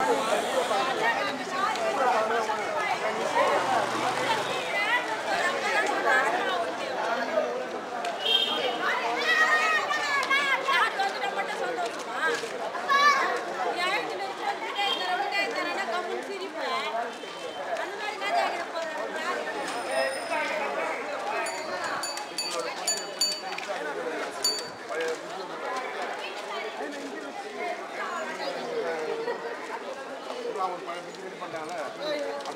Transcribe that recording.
Thank problem பண்ண பிடிக்கிறது பண்ணாங்களே